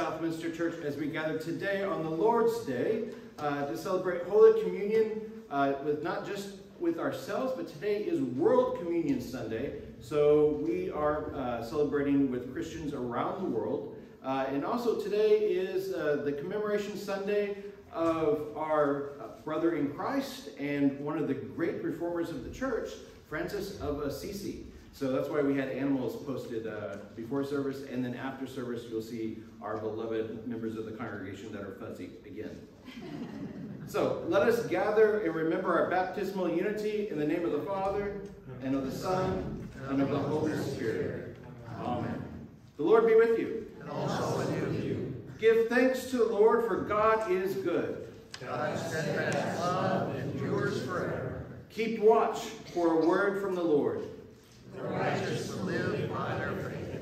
Southminster Church as we gather today on the Lord's Day uh, to celebrate Holy Communion uh, with not just with ourselves, but today is World Communion Sunday. So we are uh, celebrating with Christians around the world. Uh, and also today is uh, the commemoration Sunday of our uh, brother in Christ and one of the great reformers of the church, Francis of Assisi. So that's why we had animals posted uh, before service, and then after service, you'll see our beloved members of the congregation that are fuzzy again. so let us gather and remember our baptismal unity in the name of the Father, and of the Son, and of the Holy Spirit. Amen. The Lord be with you. And also with you. Give thanks to the Lord, for God is good. God's steadfast love endures forever. Keep watch for a word from the Lord. Righteous live by their faith.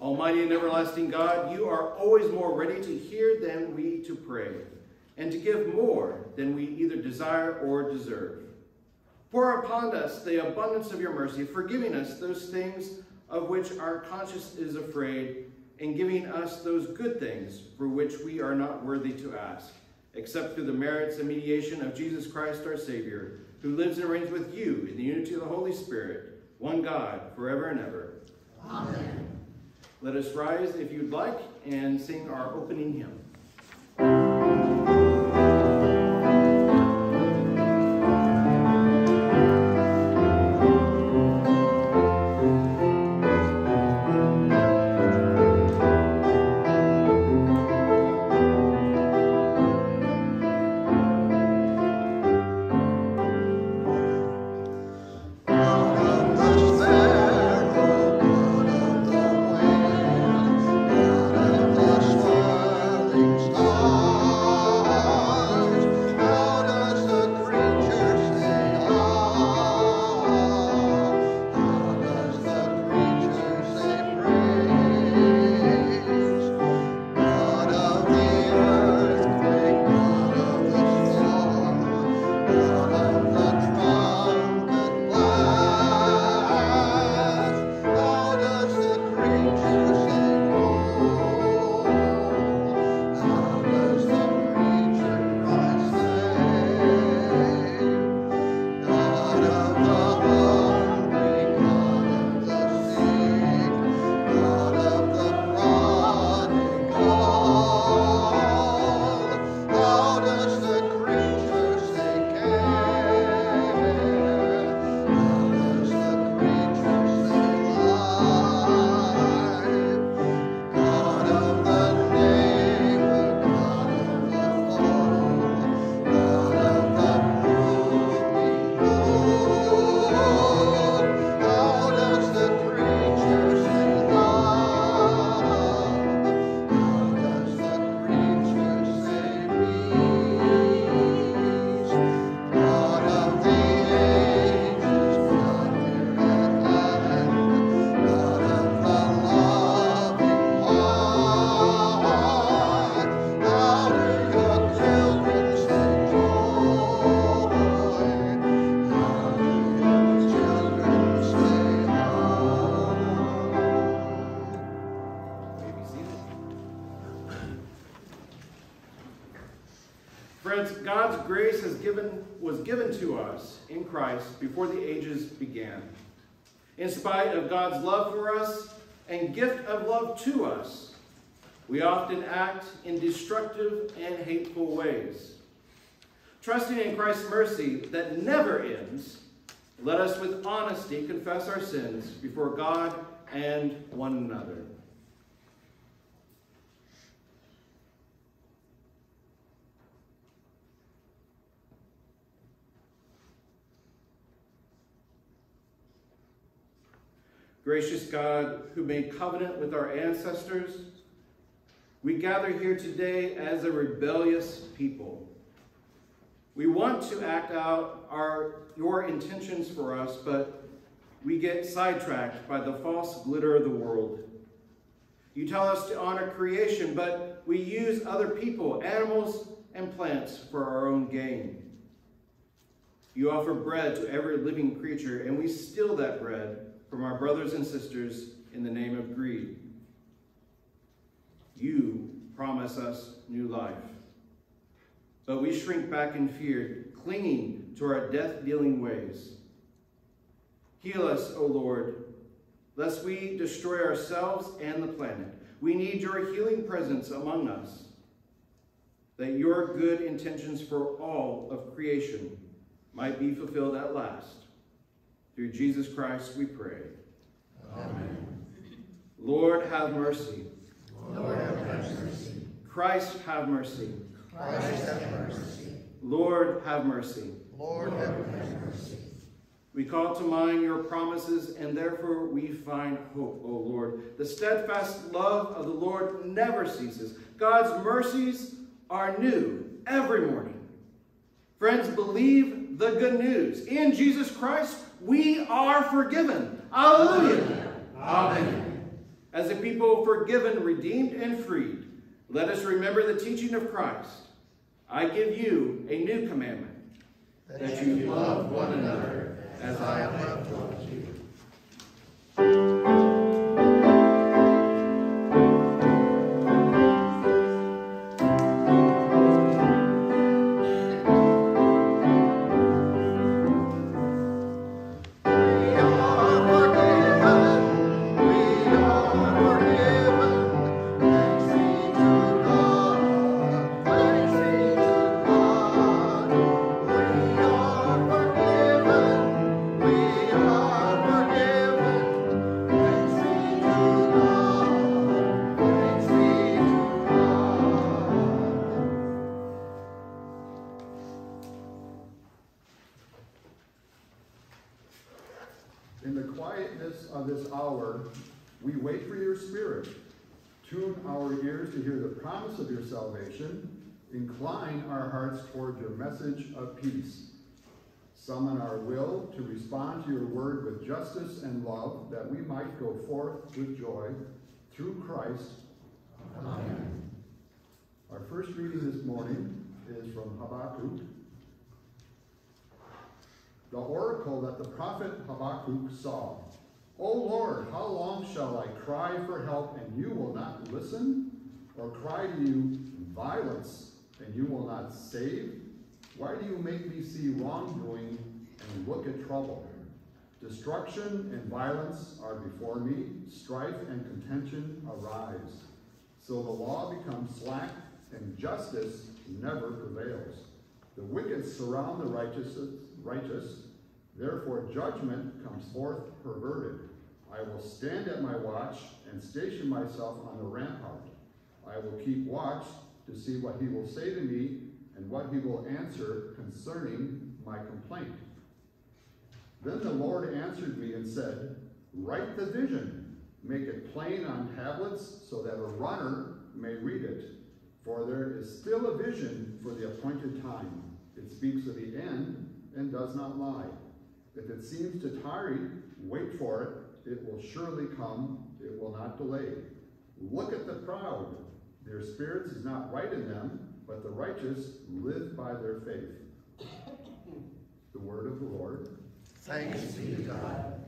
Almighty and everlasting God, you are always more ready to hear than we to pray, and to give more than we either desire or deserve. Pour upon us the abundance of your mercy, forgiving us those things of which our conscience is afraid, and giving us those good things for which we are not worthy to ask, except through the merits and mediation of Jesus Christ our Savior, who lives and reigns with you in the unity of the Holy Spirit, one God, forever and ever. Amen. Let us rise, if you'd like, and sing our opening hymn. In spite of God's love for us and gift of love to us, we often act in destructive and hateful ways. Trusting in Christ's mercy that never ends, let us with honesty confess our sins before God and one another. Gracious God, who made covenant with our ancestors, we gather here today as a rebellious people. We want to act out our, your intentions for us, but we get sidetracked by the false glitter of the world. You tell us to honor creation, but we use other people, animals, and plants for our own gain. You offer bread to every living creature, and we steal that bread from our brothers and sisters in the name of greed. You promise us new life. But we shrink back in fear, clinging to our death-dealing ways. Heal us, O Lord, lest we destroy ourselves and the planet. We need your healing presence among us, that your good intentions for all of creation might be fulfilled at last. Through Jesus Christ we pray. Amen. Lord, have mercy. Lord, have mercy. Christ, have mercy. Christ, have mercy. Lord, have mercy. Lord, have mercy. We call to mind your promises, and therefore we find hope, O Lord. The steadfast love of the Lord never ceases. God's mercies are new every morning. Friends, believe the good news. In Jesus Christ, we are forgiven. Hallelujah. Amen. As a people forgiven, redeemed, and freed, let us remember the teaching of Christ. I give you a new commandment, that you love one another as I have loved you. Incline our hearts toward your message of peace. Summon our will to respond to your word with justice and love, that we might go forth with joy through Christ. Amen. Our first reading this morning is from Habakkuk. The oracle that the prophet Habakkuk saw. O Lord, how long shall I cry for help and you will not listen? Or cry to you violence and you will not save? Why do you make me see wrongdoing and look at trouble? Destruction and violence are before me, strife and contention arise. So the law becomes slack, and justice never prevails. The wicked surround the righteous, righteous, therefore judgment comes forth perverted. I will stand at my watch and station myself on the rampart. I will keep watch to see what he will say to me and what he will answer concerning my complaint. Then the Lord answered me and said, Write the vision, make it plain on tablets so that a runner may read it. For there is still a vision for the appointed time. It speaks of the end and does not lie. If it seems to tarry, wait for it. It will surely come. It will not delay. Look at the proud their spirits is not right in them, but the righteous live by their faith. The word of the Lord. Thanks be to God.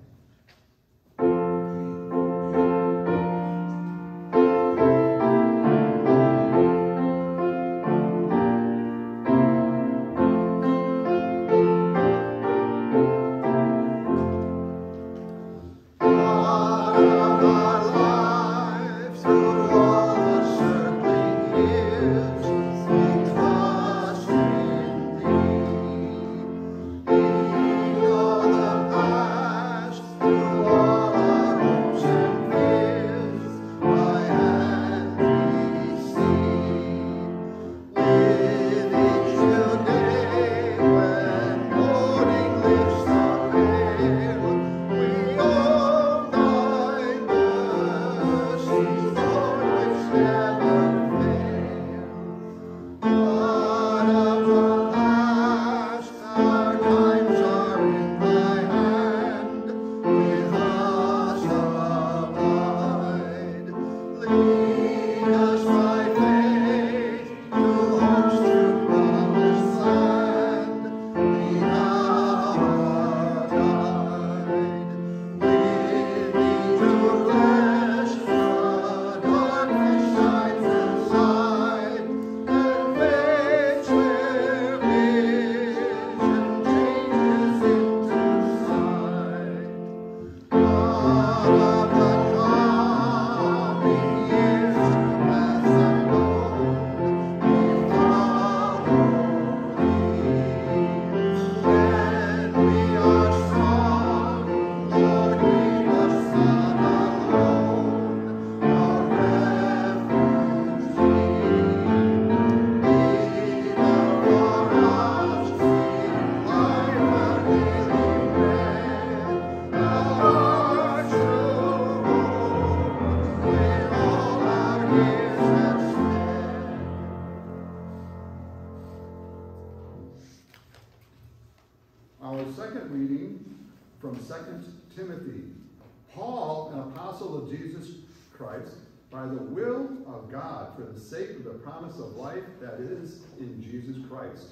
Jesus Christ.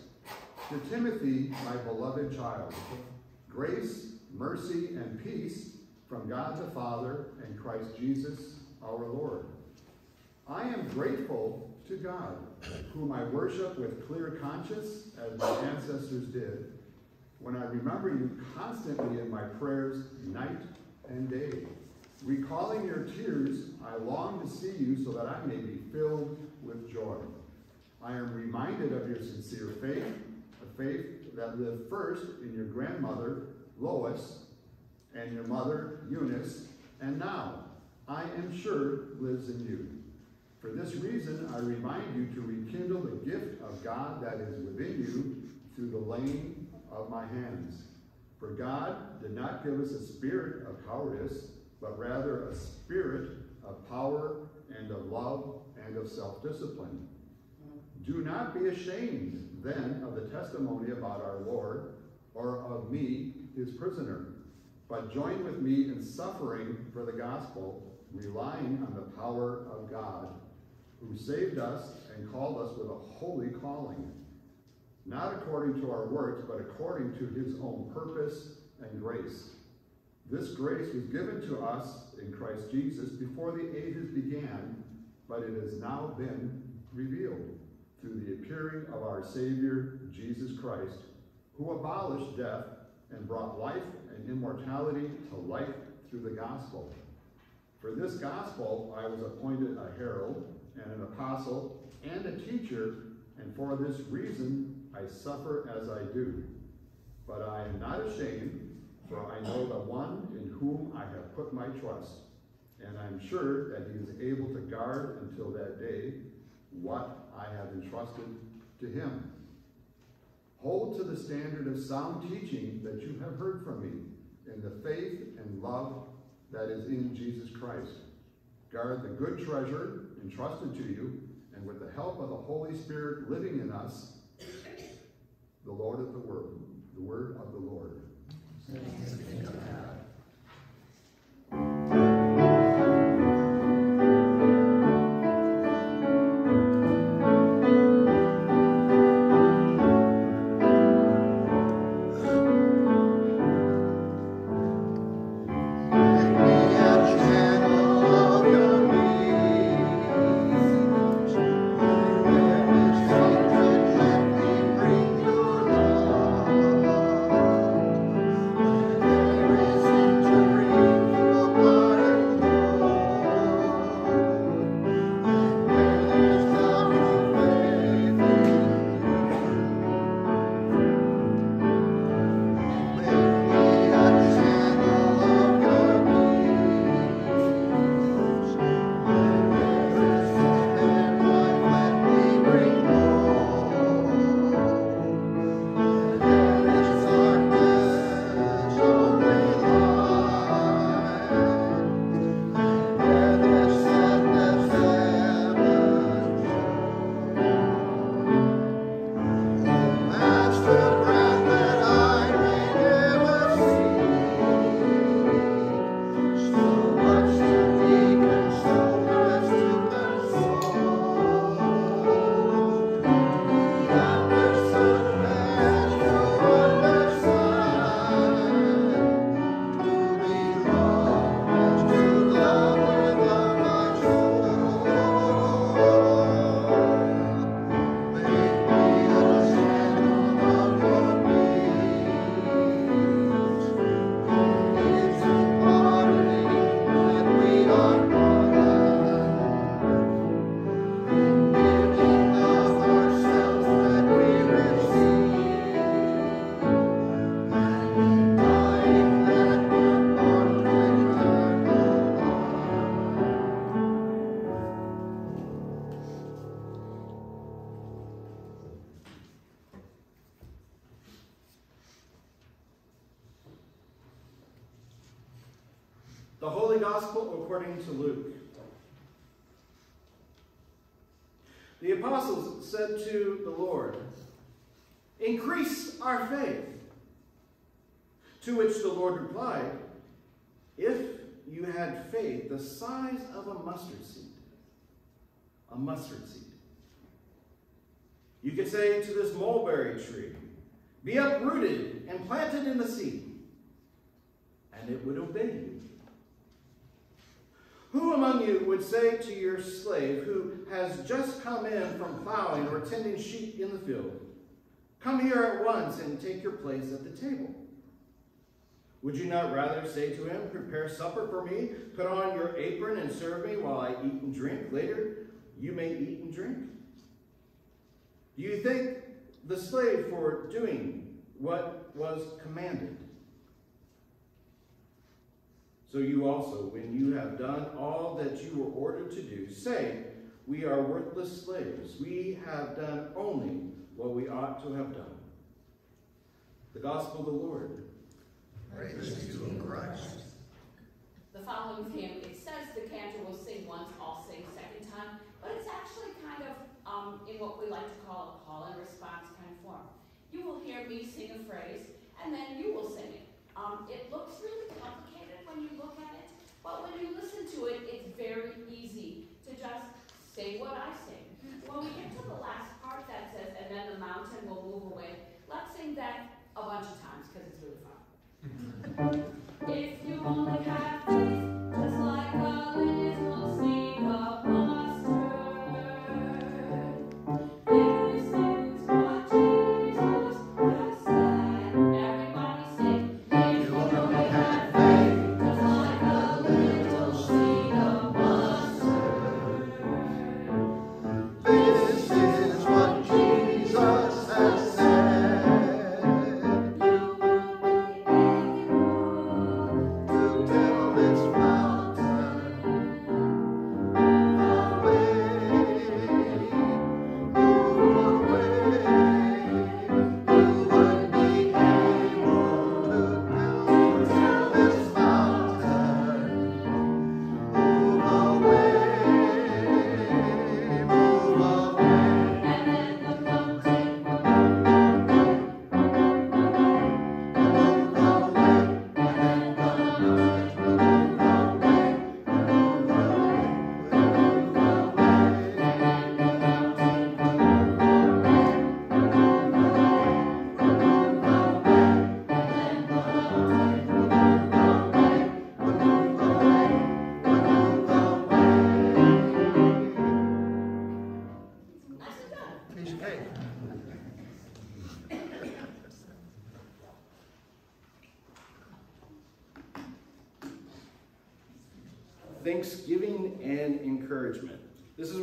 To Timothy, my beloved child, grace, mercy, and peace from God the Father and Christ Jesus our Lord. I am grateful to God, whom I worship with clear conscience, as my ancestors did, when I remember you constantly in my prayers night and day. Recalling your tears, I long to see you so that I may be filled with joy. I am reminded of your sincere faith, a faith that lived first in your grandmother, Lois, and your mother, Eunice, and now, I am sure, lives in you. For this reason, I remind you to rekindle the gift of God that is within you through the laying of my hands. For God did not give us a spirit of cowardice, but rather a spirit of power and of love and of self-discipline. Do not be ashamed then of the testimony about our Lord or of me, his prisoner, but join with me in suffering for the gospel, relying on the power of God who saved us and called us with a holy calling, not according to our works, but according to his own purpose and grace. This grace was given to us in Christ Jesus before the ages began, but it has now been revealed through the appearing of our Savior, Jesus Christ, who abolished death and brought life and immortality to life through the gospel. For this gospel I was appointed a herald, and an apostle and a teacher, and for this reason I suffer as I do. But I am not ashamed, for I know the one in whom I have put my trust, and I am sure that he is able to guard until that day what I have entrusted to him. Hold to the standard of sound teaching that you have heard from me in the faith and love that is in Jesus Christ. Guard the good treasure entrusted to you, and with the help of the Holy Spirit living in us, the Lord of the Word, the Word of the Lord. The Holy Gospel according to Luke. The apostles said to the Lord, Increase our faith. To which the Lord replied, If you had faith the size of a mustard seed, a mustard seed, you could say to this mulberry tree, Be uprooted and planted in the sea, and it would obey you. Who among you would say to your slave who has just come in from plowing or tending sheep in the field, Come here at once and take your place at the table? Would you not rather say to him, Prepare supper for me, put on your apron and serve me while I eat and drink? Later, you may eat and drink. Do you thank the slave for doing what was commanded? So you also, when you have done all that you were ordered to do, say, We are worthless slaves. We have done only what we ought to have done. The Gospel of the Lord. Praise to you, Christ. The following hymn, it says the cantor will sing once, I'll sing second time, but it's actually kind of um, in what we like to call a call and response kind of form. You will hear me sing a phrase, and then you will sing it. Um, it looks really complicated when you look at it, but when you listen to it, it's very easy to just say what I sing. When we get to the last part that says, and then the mountain will move away, let's sing that a bunch of times because it's really fun. Mm-hmm. If you only have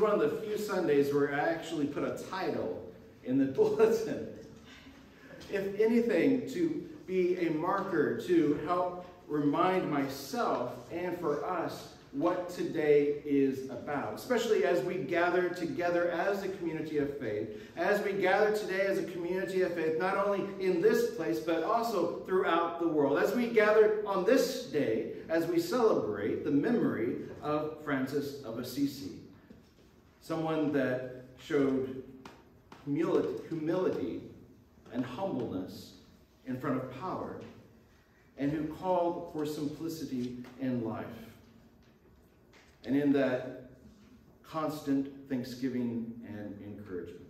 one of the few Sundays where I actually put a title in the bulletin. If anything, to be a marker to help remind myself and for us what today is about, especially as we gather together as a community of faith, as we gather today as a community of faith, not only in this place, but also throughout the world. As we gather on this day, as we celebrate the memory of Francis of Assisi, someone that showed humility, and humbleness in front of power, and who called for simplicity in life. And in that, constant thanksgiving and encouragement.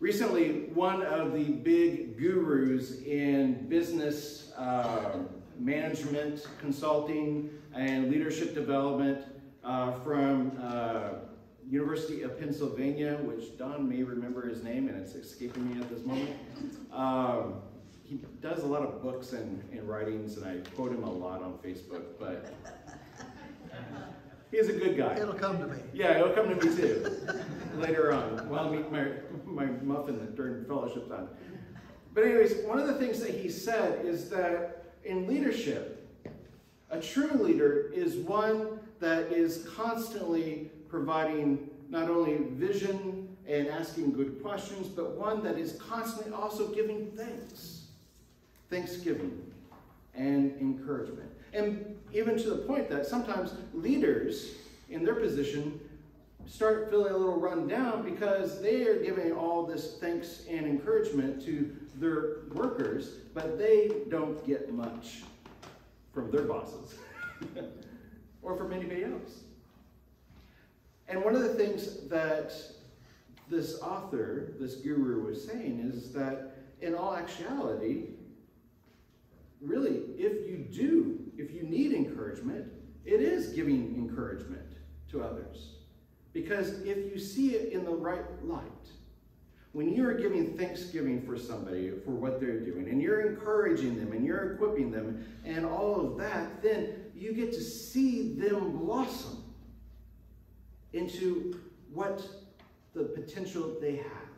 Recently, one of the big gurus in business uh, management, consulting, and leadership development from uh, University of Pennsylvania, which Don may remember his name, and it's escaping me at this moment. Um, he does a lot of books and, and writings, and I quote him a lot on Facebook, but he's a good guy. It'll come to me. Yeah, it'll come to me too later on. While I eat my, my muffin during fellowship time. But, anyways, one of the things that he said is that in leadership, a true leader is one that is constantly providing not only vision and asking good questions, but one that is constantly also giving thanks, thanksgiving, and encouragement. And even to the point that sometimes leaders in their position start feeling a little run down because they are giving all this thanks and encouragement to their workers, but they don't get much from their bosses or from anybody else. And one of the things that this author, this guru, was saying is that in all actuality, really, if you do, if you need encouragement, it is giving encouragement to others. Because if you see it in the right light, when you're giving thanksgiving for somebody for what they're doing, and you're encouraging them, and you're equipping them, and all of that, then you get to see them blossom into what the potential they have.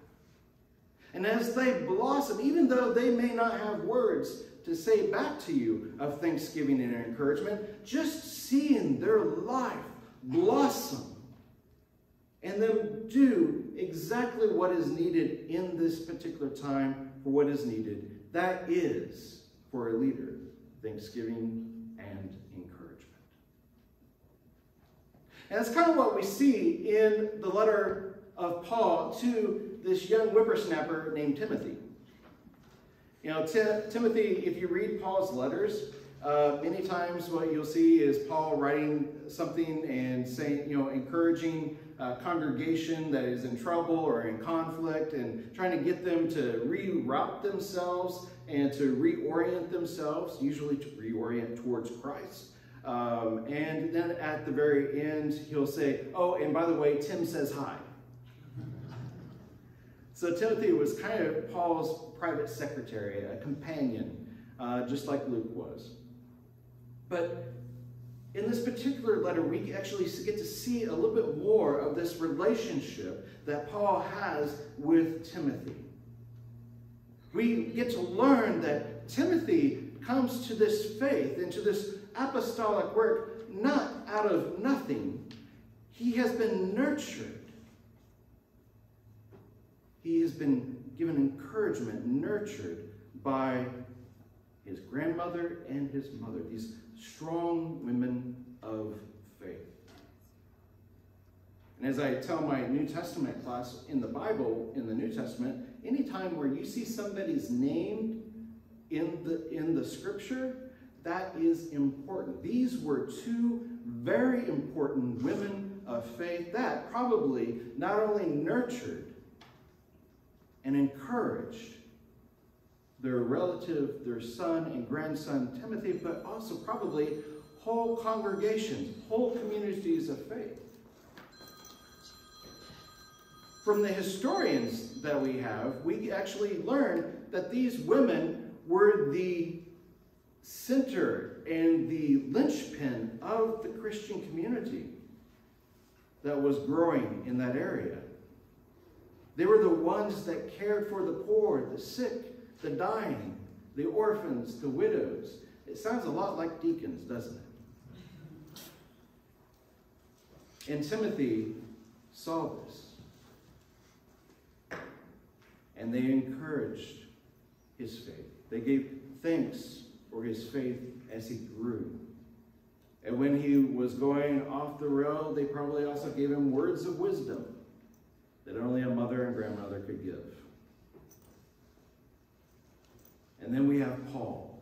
And as they blossom, even though they may not have words to say back to you of thanksgiving and encouragement, just seeing their life blossom and them do exactly what is needed in this particular time for what is needed. That is, for a leader, thanksgiving and encouragement. And that's kind of what we see in the letter of Paul to this young whippersnapper named Timothy. You know, Timothy, if you read Paul's letters, uh, many times what you'll see is Paul writing something and saying, you know, encouraging a congregation that is in trouble or in conflict and trying to get them to reroute themselves and to reorient themselves, usually to reorient towards Christ. Um, and then at the very end, he'll say, oh, and by the way, Tim says hi. so Timothy was kind of Paul's private secretary, a companion, uh, just like Luke was. But in this particular letter, we actually get to see a little bit more of this relationship that Paul has with Timothy. We get to learn that Timothy comes to this faith and to this apostolic work not out of nothing. He has been nurtured. He has been given encouragement, nurtured by his grandmother and his mother, these strong women of faith. And as I tell my New Testament class in the Bible, in the New Testament, anytime where you see somebody's named in the, in the scripture, that is important. These were two very important women of faith that probably not only nurtured and encouraged their relative, their son and grandson Timothy, but also probably whole congregations, whole communities of faith. From the historians that we have, we actually learn that these women were the center and the linchpin of the Christian community that was growing in that area. They were the ones that cared for the poor, the sick, the dying, the orphans, the widows. It sounds a lot like deacons, doesn't it? And Timothy saw this. And they encouraged his faith. They gave thanks for his faith as he grew. And when he was going off the road, they probably also gave him words of wisdom that only a mother and grandmother could give. And then we have Paul.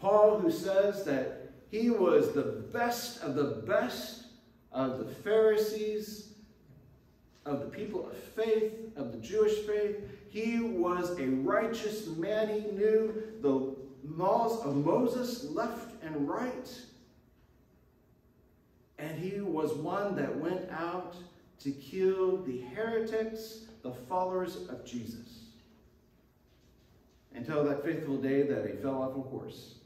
Paul, who says that he was the best of the best of the Pharisees, of the people of faith, of the Jewish faith. He was a righteous man. He knew the laws of Moses left and right. And he was one that went out to kill the heretics, the followers of Jesus until that faithful day that he fell off a horse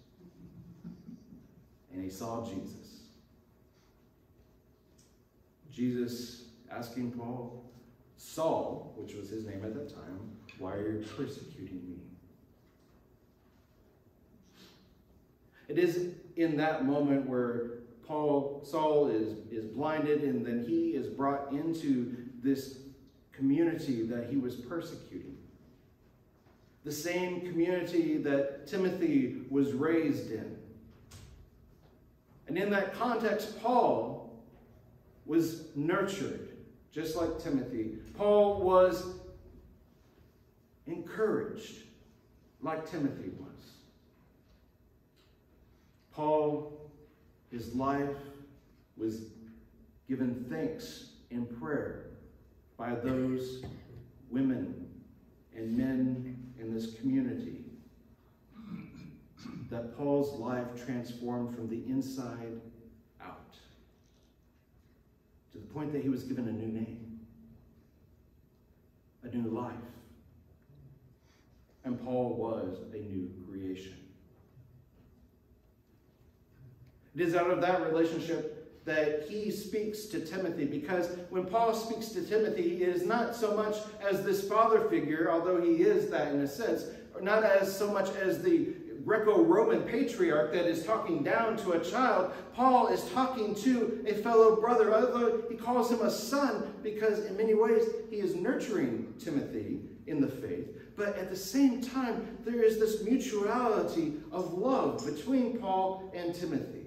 and he saw Jesus. Jesus asking Paul, Saul, which was his name at that time, why are you persecuting me? It is in that moment where Paul, Saul is, is blinded and then he is brought into this community that he was persecuting the same community that Timothy was raised in. And in that context, Paul was nurtured, just like Timothy. Paul was encouraged, like Timothy was. Paul, his life was given thanks in prayer by those women and men in this community. That Paul's life transformed from the inside out to the point that he was given a new name, a new life. And Paul was a new creation. It is out of that relationship that he speaks to Timothy because when Paul speaks to Timothy, it is not so much as this father figure, although he is that in a sense, not as so much as the Greco-Roman patriarch that is talking down to a child. Paul is talking to a fellow brother, although he calls him a son because in many ways he is nurturing Timothy in the faith. But at the same time, there is this mutuality of love between Paul and Timothy.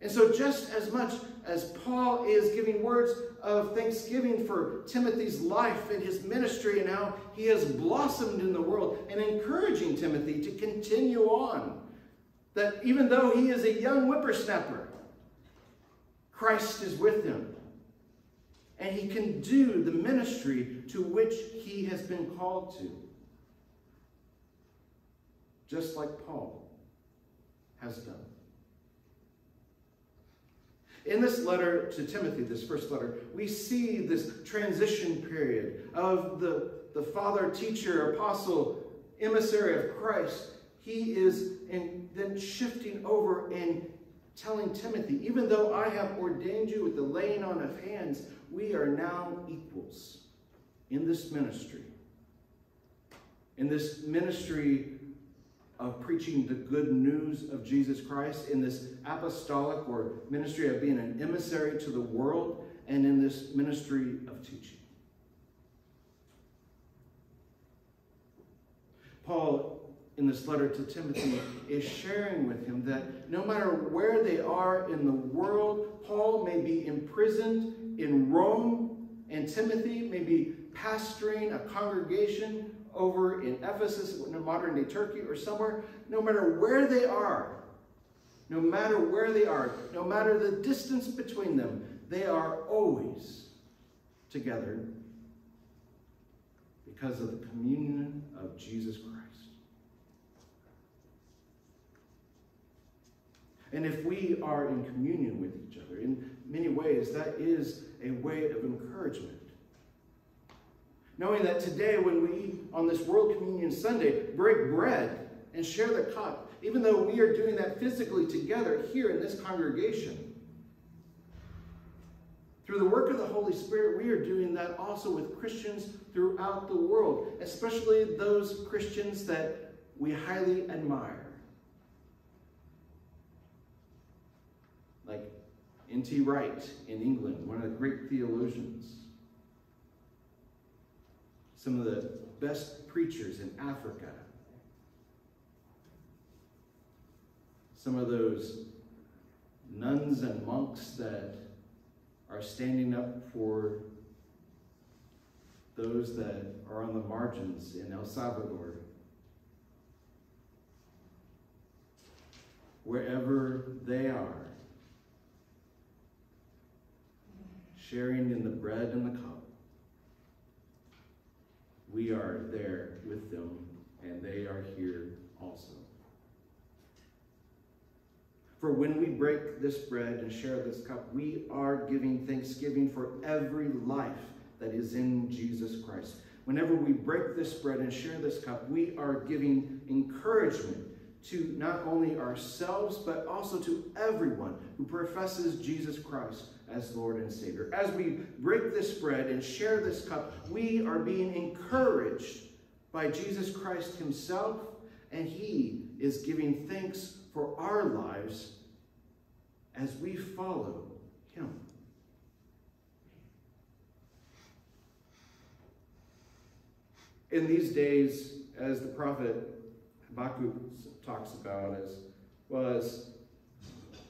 And so, just as much as Paul is giving words of thanksgiving for Timothy's life and his ministry and how he has blossomed in the world, and encouraging Timothy to continue on, that even though he is a young whippersnapper, Christ is with him. And he can do the ministry to which he has been called to. Just like Paul has done. In this letter to Timothy, this first letter, we see this transition period of the, the father, teacher, apostle, emissary of Christ. He is in, then shifting over and telling Timothy, even though I have ordained you with the laying on of hands, we are now equals in this ministry. In this ministry of preaching the good news of Jesus Christ, in this apostolic or ministry of being an emissary to the world, and in this ministry of teaching. Paul, in this letter to Timothy, is sharing with him that no matter where they are in the world, Paul may be imprisoned in Rome, and Timothy may be pastoring a congregation over in Ephesus, in modern day Turkey, or somewhere, no matter where they are, no matter where they are, no matter the distance between them, they are always together because of the communion of Jesus Christ. And if we are in communion with each other, in many ways, that is a way of encouragement. Knowing that today, when we, on this World Communion Sunday, break bread and share the cup, even though we are doing that physically together here in this congregation, through the work of the Holy Spirit, we are doing that also with Christians throughout the world, especially those Christians that we highly admire. Like N.T. Wright in England, one of the great theologians some of the best preachers in Africa. Some of those nuns and monks that are standing up for those that are on the margins in El Salvador. Wherever they are, sharing in the bread and the cup we are there with them, and they are here also. For when we break this bread and share this cup, we are giving thanksgiving for every life that is in Jesus Christ. Whenever we break this bread and share this cup, we are giving encouragement to not only ourselves, but also to everyone who professes Jesus Christ as Lord and Savior. As we break this bread and share this cup, we are being encouraged by Jesus Christ himself, and he is giving thanks for our lives as we follow him. In these days, as the prophet Habakkuk talks about, as was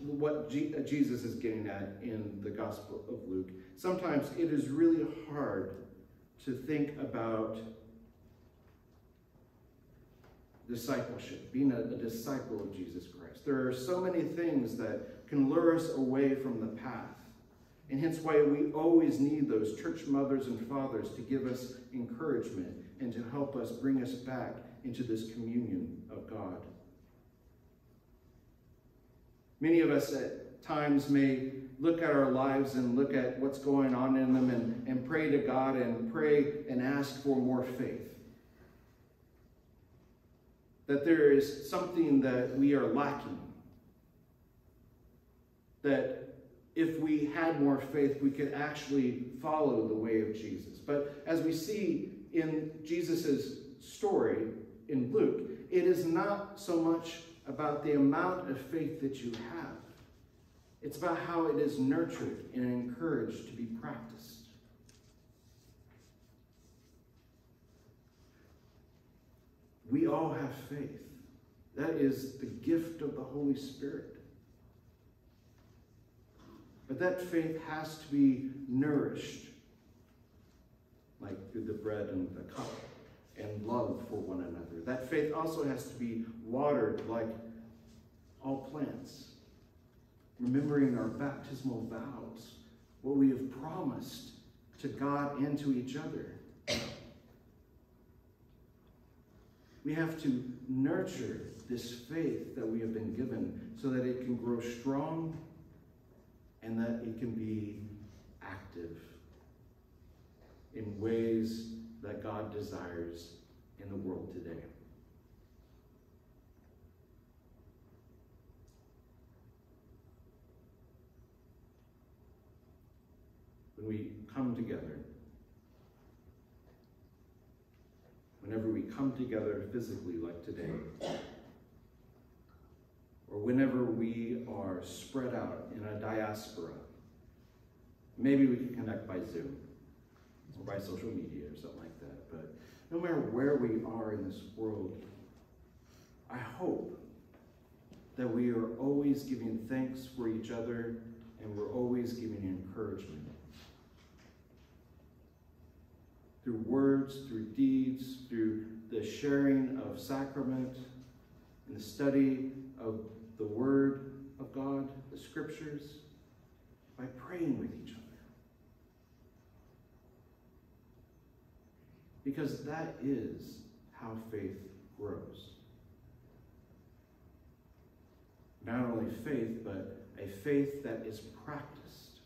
what uh, Jesus is getting at in the Gospel of Luke. Sometimes it is really hard to think about discipleship, being a, a disciple of Jesus Christ. There are so many things that can lure us away from the path. And hence why we always need those church mothers and fathers to give us encouragement and to help us bring us back into this communion of God. Many of us at times may look at our lives and look at what's going on in them and, and pray to God and pray and ask for more faith. That there is something that we are lacking. That if we had more faith, we could actually follow the way of Jesus. But as we see in Jesus' story in Luke, it is not so much about the amount of faith that you have. It's about how it is nurtured and encouraged to be practiced. We all have faith. That is the gift of the Holy Spirit. But that faith has to be nourished, like through the bread and the cup, and love for one another. That faith also has to be watered like all plants, remembering our baptismal vows, what we have promised to God and to each other. We have to nurture this faith that we have been given so that it can grow strong and that it can be active in ways that God desires in the world today. When we come together, whenever we come together physically like today, or whenever we are spread out in a diaspora, maybe we can connect by Zoom or by social media or something like that. But no matter where we are in this world, I hope that we are always giving thanks for each other and we're always giving encouragement. Through words, through deeds, through the sharing of sacrament, and the study of the Word of God, the Scriptures, by praying with each other. Because that is how faith grows. Not only faith, but a faith that is practiced.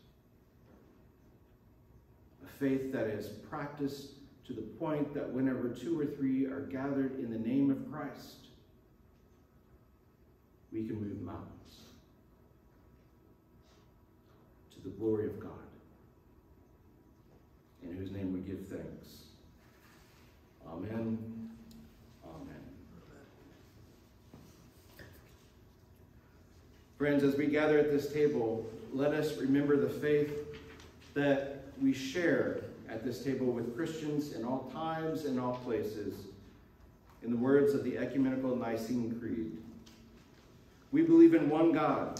A faith that is practiced to the point that whenever two or three are gathered in the name of Christ, we can move mountains to the glory of God, in whose name we give thanks. Amen. Amen. Friends, as we gather at this table, let us remember the faith that we share at this table with Christians in all times and all places. In the words of the Ecumenical Nicene Creed, we believe in one God,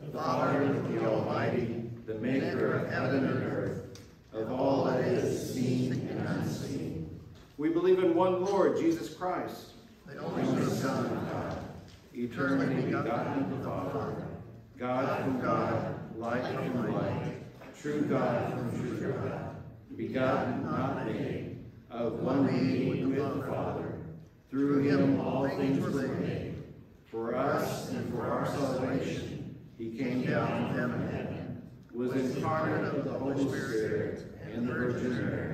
the Father, the Almighty, the maker of heaven and earth, of all that is seen and unseen. We believe in one Lord, Jesus Christ, the only Son of God, eternally begotten of the Father, God from God, light from light, true God from true God, begotten, not made, of one being with the Father. Through him all things were made. For us and for our salvation, he came down from heaven, was incarnate of the Holy Spirit and the Virgin Mary,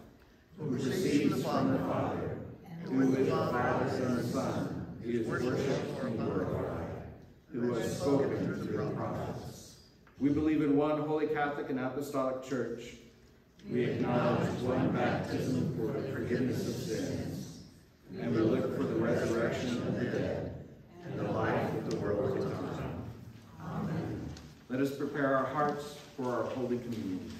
who proceeds from the Father, who with the Father and the Son, he is worshipped and glorified. who has spoken through the prophets. We believe in one holy Catholic and Apostolic Church. We acknowledge one baptism for the forgiveness of sins, and we look for the resurrection of the dead and the life of the world to come. Amen. Let us prepare our hearts for our Holy Communion.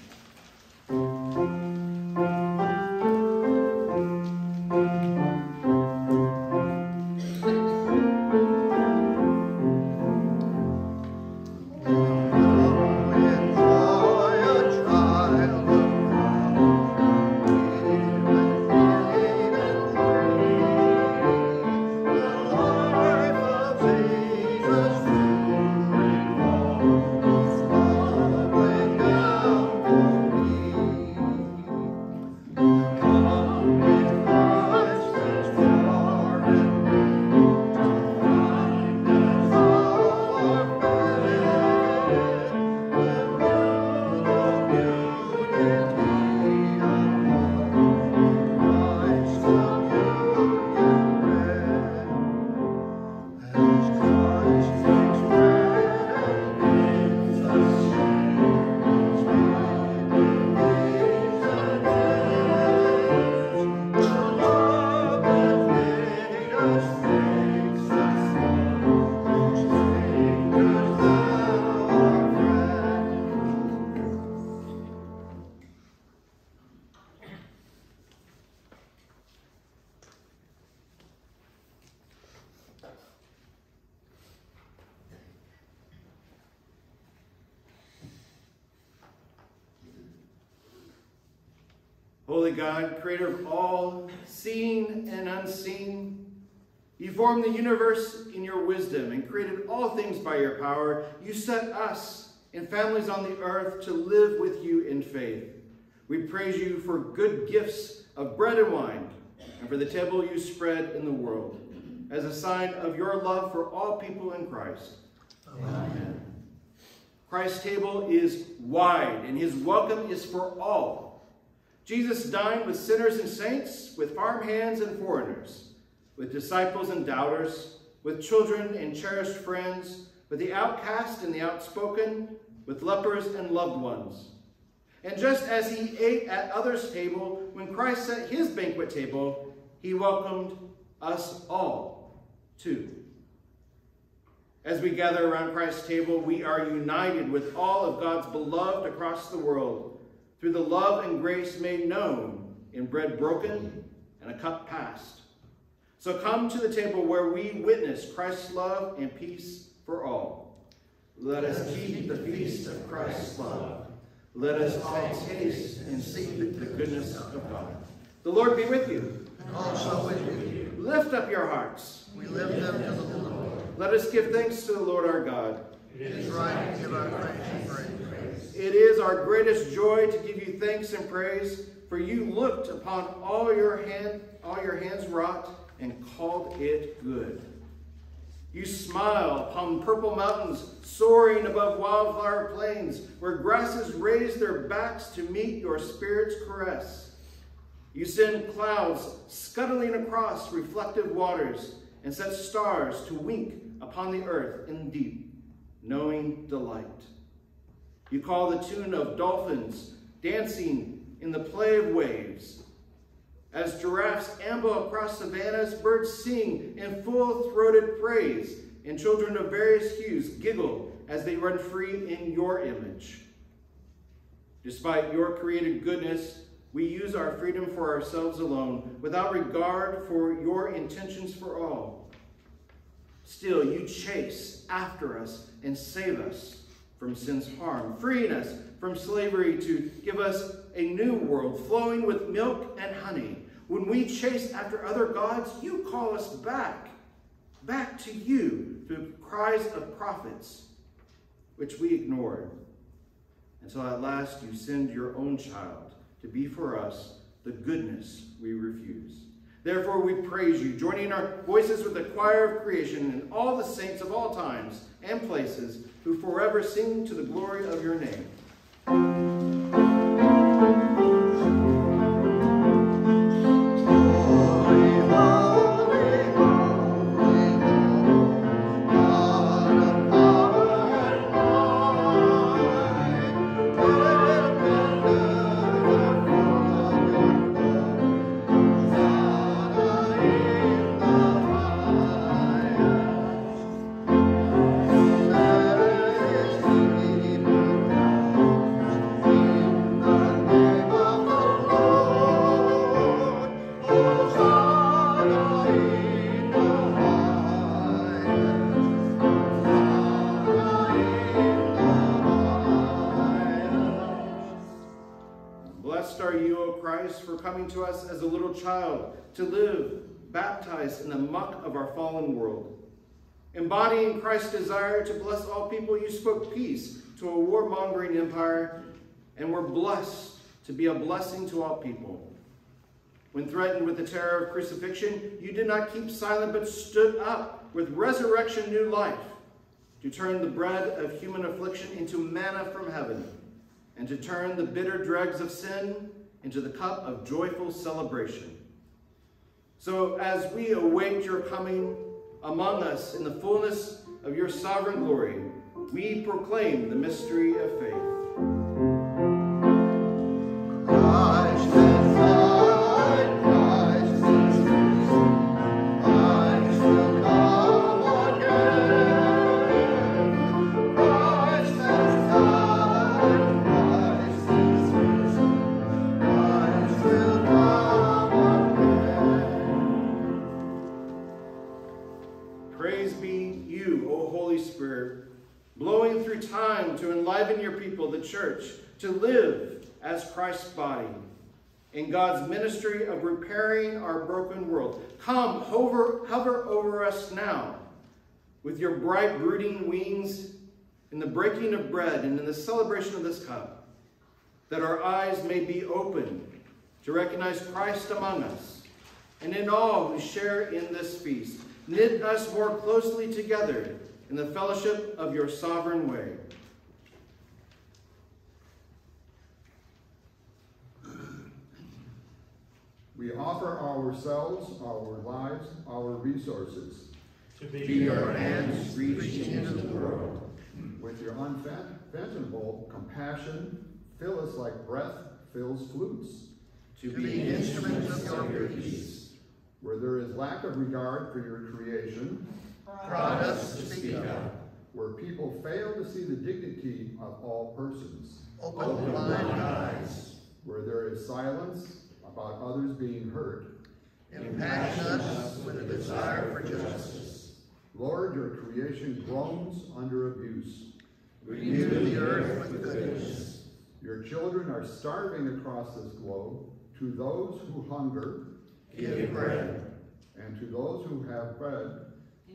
Holy God, creator of all, seen and unseen, you formed the universe in your wisdom and created all things by your power. You set us and families on the earth to live with you in faith. We praise you for good gifts of bread and wine and for the table you spread in the world as a sign of your love for all people in Christ. Amen. Christ's table is wide and his welcome is for all. Jesus dined with sinners and saints, with farmhands and foreigners, with disciples and doubters, with children and cherished friends, with the outcast and the outspoken, with lepers and loved ones. And just as he ate at others' table, when Christ set his banquet table, he welcomed us all too. As we gather around Christ's table, we are united with all of God's beloved across the world through the love and grace made known in bread broken and a cup passed. So come to the table where we witness Christ's love and peace for all. Let us keep the feast of Christ's love. Let us all taste and see the goodness of God. The Lord be with you. And also with you. Lift up your hearts. We lift them to the Lord. Let us give thanks to the Lord our God. It is right to give our praise and praise. It is our greatest joy to give you thanks and praise, for you looked upon all your hand, all your hands wrought, and called it good. You smile upon purple mountains soaring above wildflower plains, where grasses raise their backs to meet your spirit's caress. You send clouds scuttling across reflective waters and set stars to wink upon the earth in deep, knowing delight. You call the tune of dolphins dancing in the play of waves. As giraffes amble across savannas, birds sing in full-throated praise, and children of various hues giggle as they run free in your image. Despite your created goodness, we use our freedom for ourselves alone, without regard for your intentions for all. Still, you chase after us and save us from sin's harm, freeing us from slavery to give us a new world flowing with milk and honey. When we chase after other gods, you call us back, back to you through cries of prophets, which we ignored. Until at last you send your own child to be for us the goodness we refuse. Therefore we praise you, joining our voices with the choir of creation and all the saints of all times and places who forever sing to the glory of your name. Child to live baptized in the muck of our fallen world. Embodying Christ's desire to bless all people, you spoke peace to a warmongering empire and were blessed to be a blessing to all people. When threatened with the terror of crucifixion, you did not keep silent but stood up with resurrection new life to turn the bread of human affliction into manna from heaven and to turn the bitter dregs of sin into the cup of joyful celebration. So as we await your coming among us in the fullness of your sovereign glory, we proclaim the mystery of faith. Enliven your people, the church, to live as Christ's body in God's ministry of repairing our broken world. Come, hover, hover over us now with your bright brooding wings in the breaking of bread and in the celebration of this cup, that our eyes may be open to recognize Christ among us and in all who share in this feast. Knit us more closely together in the fellowship of your sovereign way. We offer ourselves, our lives, our resources. To be your hands reaching into the world. With your unfathomable compassion, fill us like breath fills flutes. To be instruments of your peace. Where there is lack of regard for your creation, Prod us to speak up. where people fail to see the dignity of all persons, Open blind eyes. where there is silence about others being hurt. Impassion us with a desire for justice. Lord, your creation groans under abuse. Renew the earth with goodness. Your children are starving across this globe. To those who hunger Give bread. and to those who have bread,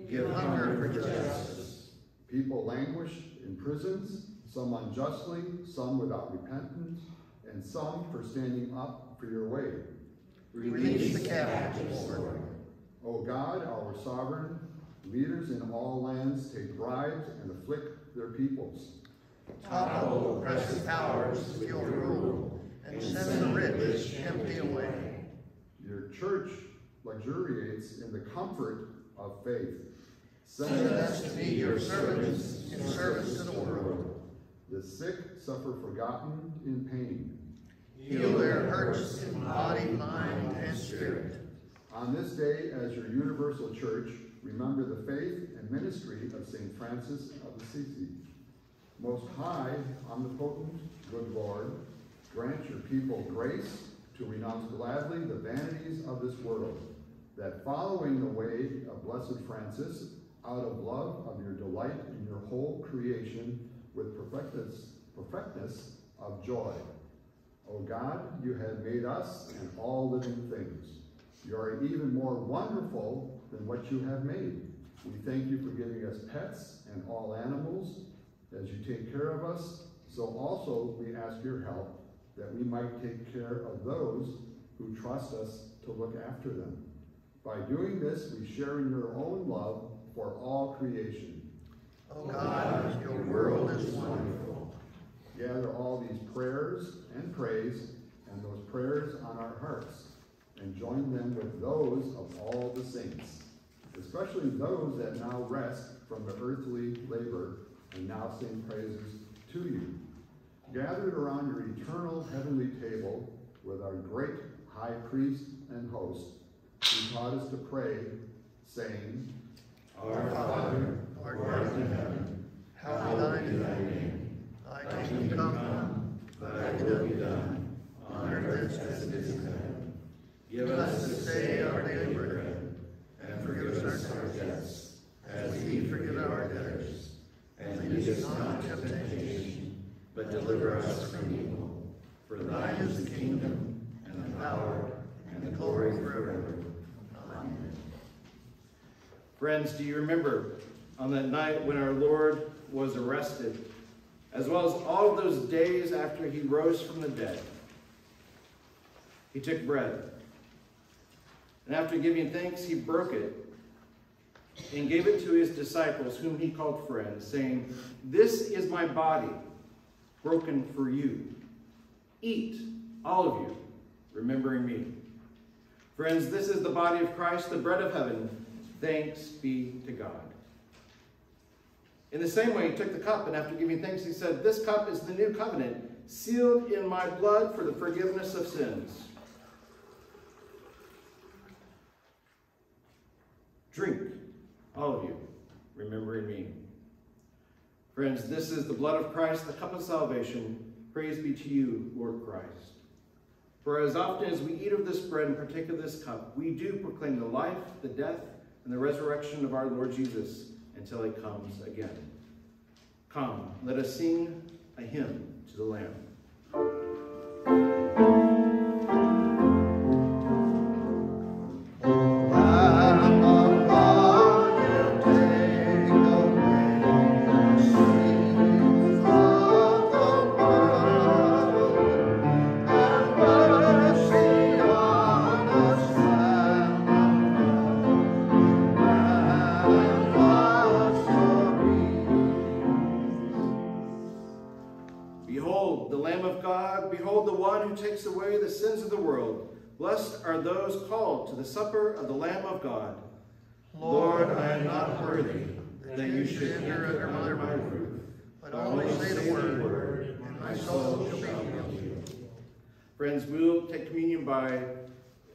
Give hunger for justice. people languish in prisons, some unjustly, some without repentance, and some for standing up for your way. Release the captives, Lord. O God, our sovereign, leaders in all lands take bribes and afflict their peoples. Topple oppressive powers with your rule, and send the rich empty away. Your church luxuriates in the comfort of faith. Send us to be your servants in service to the world. The sick suffer forgotten in pain. Heal their hurts in body, mind, and spirit. On this day, as your universal church, remember the faith and ministry of St. Francis of Assisi. Most high, omnipotent, good Lord, grant your people grace to renounce gladly the vanities of this world, that following the way of Blessed Francis, out of love of your delight in your whole creation, with perfectness, perfectness of joy. O God, you have made us and all living things. You are even more wonderful than what you have made. We thank you for giving us pets and all animals. As you take care of us, so also we ask your help that we might take care of those who trust us to look after them. By doing this, we share in your own love for all creation. O God, your world is wonderful. Gather all these prayers and praise and those prayers on our hearts and join them with those of all the saints, especially those that now rest from the earthly labor and now sing praises to you. Gathered around your eternal heavenly table with our great high priest and host, who taught us to pray, saying, Our Father, our art in heaven, hallowed be thy name. Thy kingdom come, thy will be done, on earth as it is in heaven. Give us this day our daily bread, and forgive us our debts, as we forgive our debtors. And lead us not into temptation, but deliver us from evil. For thine is the kingdom, and the power, and the glory forever. Amen. Friends, do you remember on that night when our Lord was arrested, as well as all of those days after he rose from the dead? He took bread. And after giving thanks, he broke it and gave it to his disciples, whom he called friends, saying, This is my body, broken for you. Eat, all of you, remembering me. Friends, this is the body of Christ, the bread of heaven. Thanks be to God. In the same way, he took the cup, and after giving thanks, he said, This cup is the new covenant, sealed in my blood for the forgiveness of sins. Drink, all of you, remembering me. Friends, this is the blood of Christ, the cup of salvation. Praise be to you, Lord Christ. For as often as we eat of this bread and partake of this cup, we do proclaim the life, the death, and the resurrection of our Lord Jesus until he comes again. Come, let us sing a hymn to the Lamb. Not worthy that you should enter under my roof, But only say the word, and my soul shall be healed. Friends, we will take communion by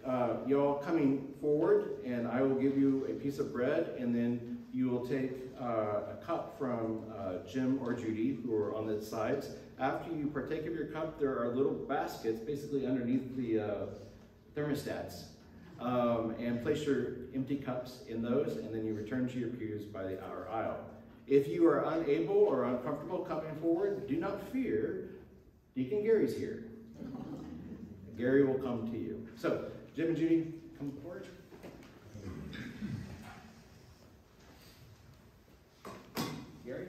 uh, y'all coming forward, and I will give you a piece of bread, and then you will take uh, a cup from uh, Jim or Judy, who are on the sides. After you partake of your cup, there are little baskets basically underneath the uh, thermostats. Um, and place your empty cups in those, and then you return to your pews by the hour aisle. If you are unable or uncomfortable coming forward, do not fear. Deacon Gary's here. Gary will come to you. So, Jim and Judy, come forward. Gary?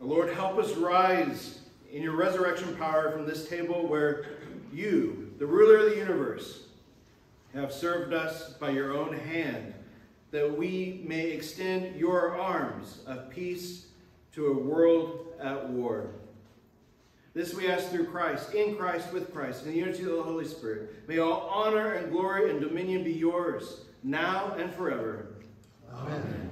Lord, help us rise in your resurrection power from this table where you, the ruler of the universe, have served us by your own hand, that we may extend your arms of peace to a world at war. This we ask through Christ, in Christ, with Christ, in the unity of the Holy Spirit. May all honor and glory and dominion be yours, now and forever. Amen.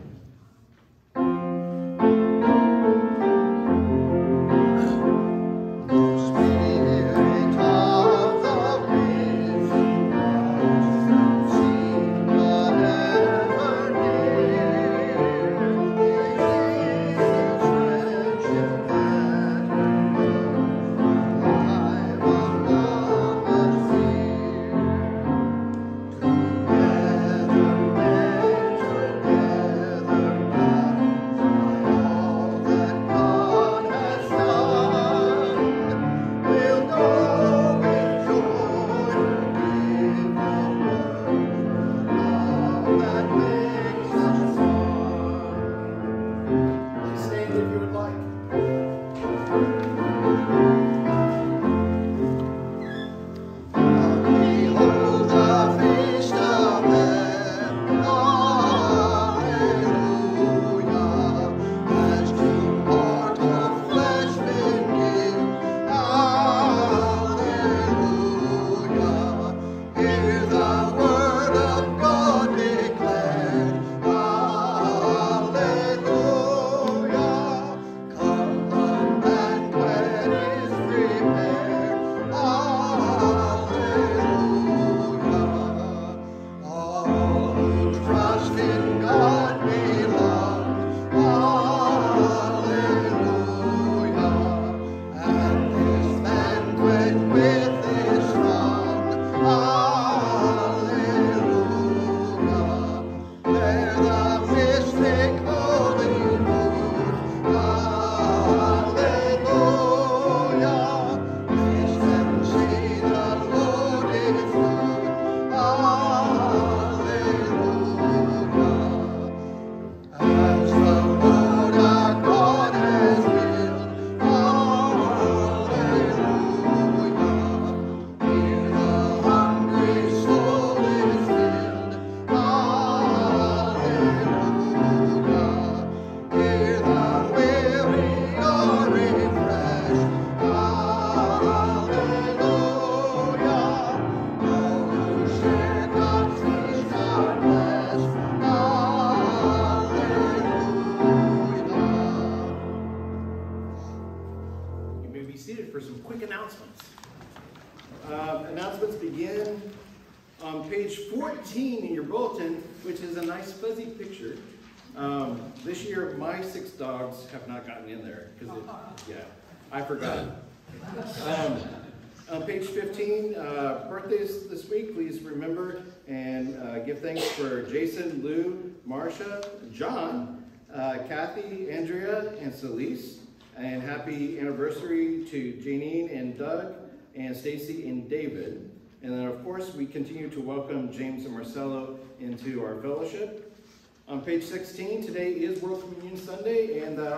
Yeah, I forgot. Um, on page 15, uh, birthdays this week, please remember and uh, give thanks for Jason, Lou, Marcia, John, uh, Kathy, Andrea, and Celise. And happy anniversary to Janine and Doug, and Stacy and David. And then, of course, we continue to welcome James and Marcelo into our fellowship. On page 16, today is World Communion Sunday, and uh,